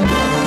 love.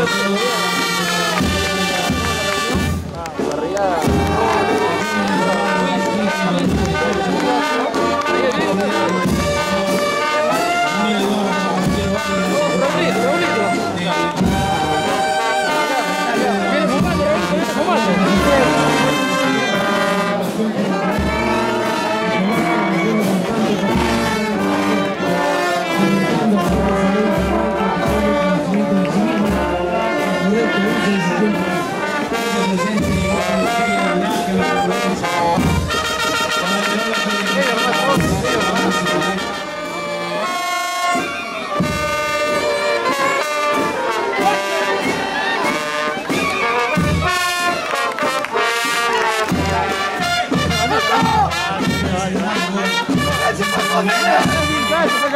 Obrigado. pública. Gracias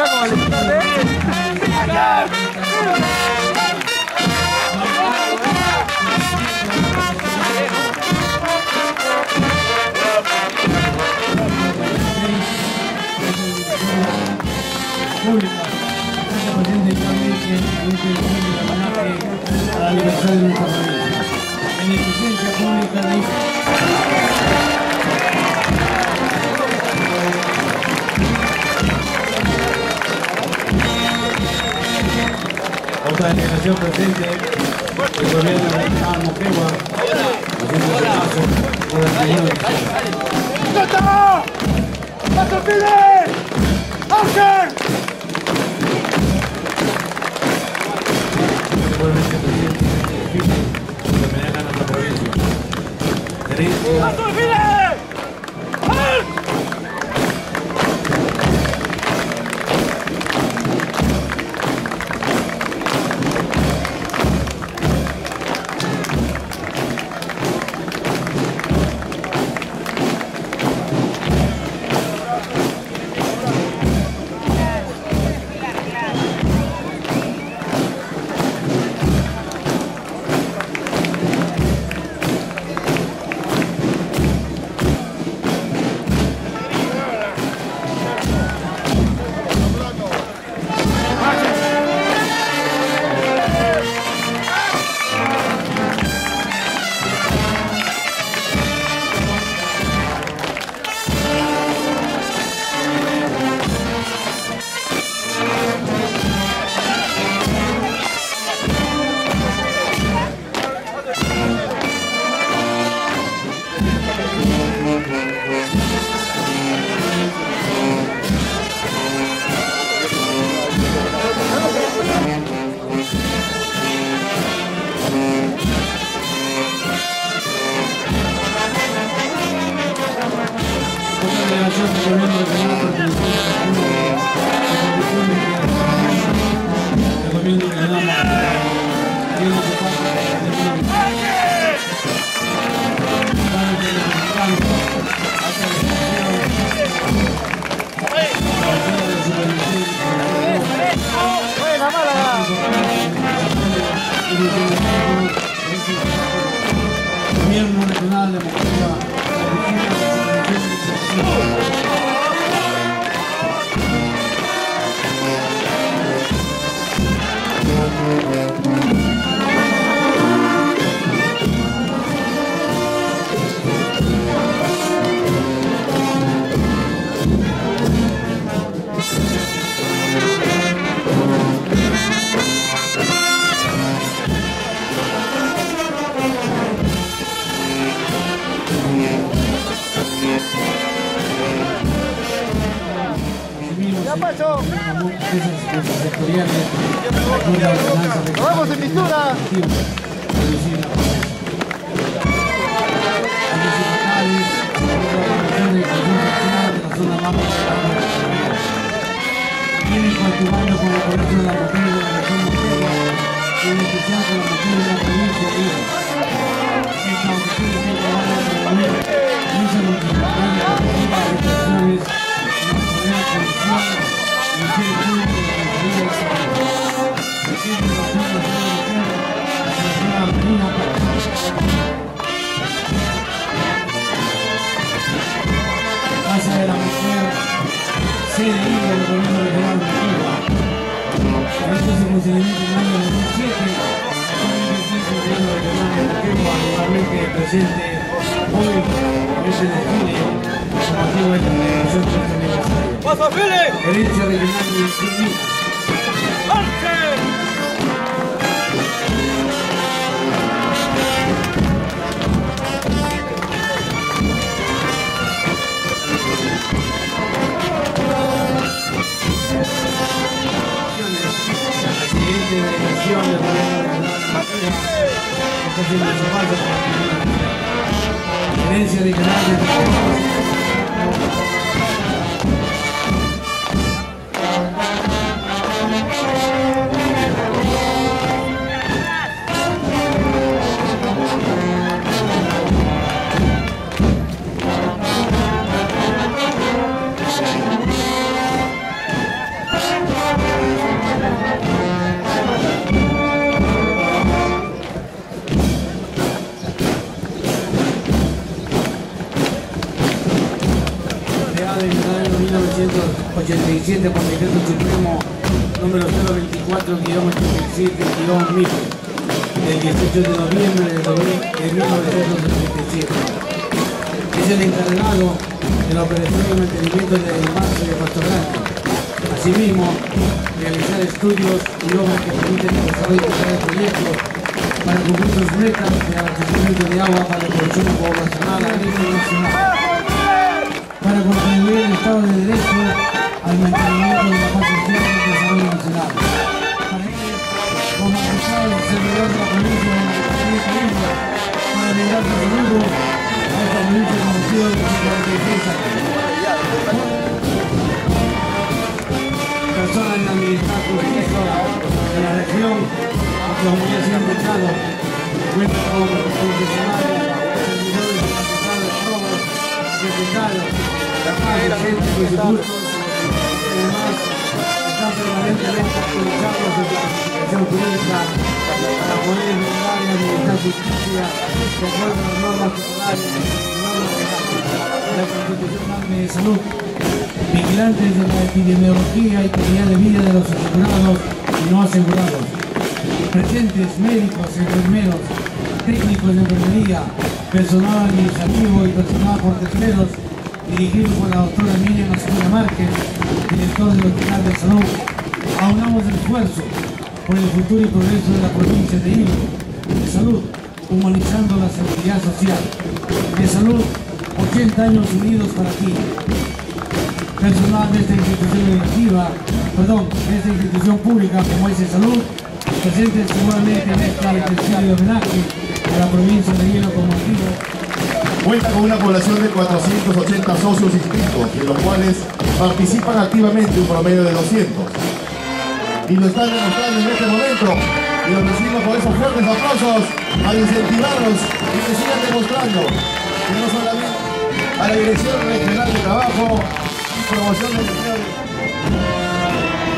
otra delegación presente, el gobierno de la Moquegua, haciendo el paso por el señor. Pacho. Nos vemos en pintura. De la de la en la de la. Forza Fili! Inizia le grandi fili. Forte! Grazie a tutti. 87 por decreto supremo número 024-87-1000 del 18 de noviembre de 1977. Es el encargado de la operación y mantenimiento del embalse de Pastoral. Asimismo, realizar estudios y obras que permiten el desarrollo de proyectos para cumplir sus metas de abastecimiento de agua para el consumo poblacional, agrícola y nacional. Para contribuir el Estado de Derecho al mantenimiento de la social y desarrollo nacional. Para como servidor de la provincia de la Lima, para brindar su saludo a esta provincia conocida de 46 años. Persona en la administrar justicia de la región, como ya se ha indicado, cuenta con profesionales, servidores de la de institutos, además están permanentemente actualizados en la clasificación jurídica para poder brindar y administrar justicia de acuerdo a las normas de la Constitución de Salud, vigilantes de la epidemiología y calidad de vida de los asegurados y no asegurados, presentes médicos, enfermeros, técnicos de enfermería, personal administrativo y personal por terceros, dirigido por la doctora Miriam Azcuna Márquez, director del Hospital de Salud, aunamos el esfuerzo por el futuro y progreso de la provincia de Hilo, de salud, humanizando la seguridad social, de salud, 80 años unidos para ti. Personal de esta institución educativa, perdón, de esta institución pública como es de salud, presentes seguramente en esta especial homenaje de la provincia de Hilo como antiguo Cuenta con una población de 480 socios inscritos, de los cuales participan activamente un promedio de 200. Y lo están demostrando en este momento. Y los recibimos con esos fuertes aplausos para incentivarlos y que sigan demostrando que no solamente a la Dirección Regional de Trabajo y Promoción de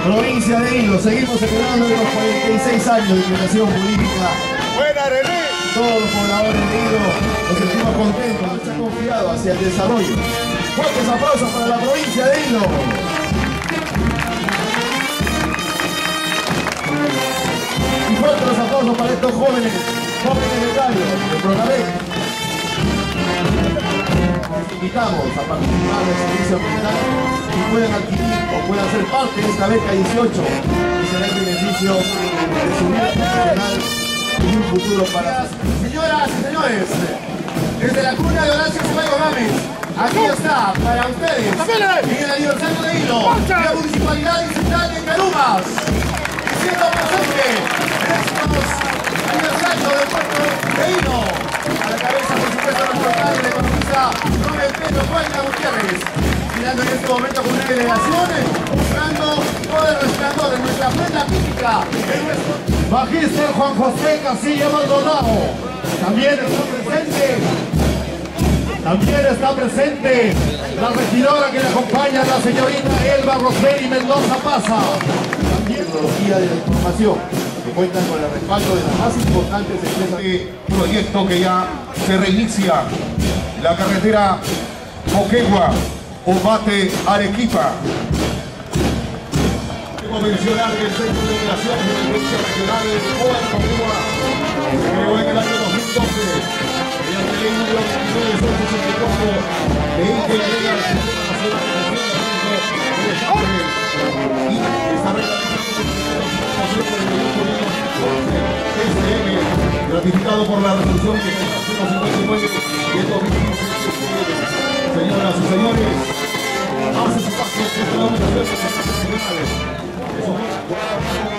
Provincia de Hilo, seguimos celebrando los 46 años de creación política Buena, René. Todos los pobladores Hilo nos sentimos contentos, nos ha confiado hacia el desarrollo. Fuertes aplausos para la provincia de Hilo. Y fuertes los aplausos para estos jóvenes, jóvenes becarios de Pronavec. Les invitamos a participar del servicio militar y puedan adquirir o puedan ser parte de esta beca 18 que será el beneficio de su vida profesional y un futuro para Señoras y señores, desde la cuna de Horacio Ceballos Gámez, aquí está para ustedes en el aniversario de Hilo, la Municipalidad Distrital de Carumas, siendo presente en estos aniversarios del puerto de Hilo, a la cabeza por supuesto nuestro alcalde de economista Rubén Pedro Cuenca Gutiérrez, mirando en este momento con una delegación, mostrando todo el resplandor de nuestra prenda típica, de nuestro Magíster Juan José Casilla Maldonado, también está presente también está presente la regidora que le acompaña, la señorita Elba Rosmeri Mendoza Paza. También tecnología de la información, que cuentan con el respaldo de las más importantes empresas. Este proyecto que ya se reinicia, la carretera Moquegua, Obate, Arequipa. Mencionar que el Centro de Operaciones de Emergencia Regional de Puerto Cuba se creó en el año 2012 mediante ley número 29 de Ingeniería del Sistema Nacional de de de y SN, ratificado por la resolución que 059 y el 2015 Señoras y señores, hace su paso que la Universidad de Nacionales. Es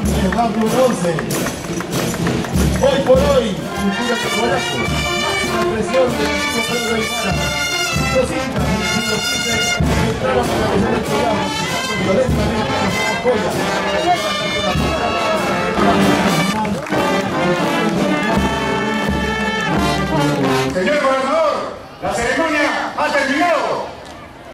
110037 con su local propio en organización local número 11. Hoy por hoy, cultura joyas. Señor gobernador, la ceremonia ha terminado.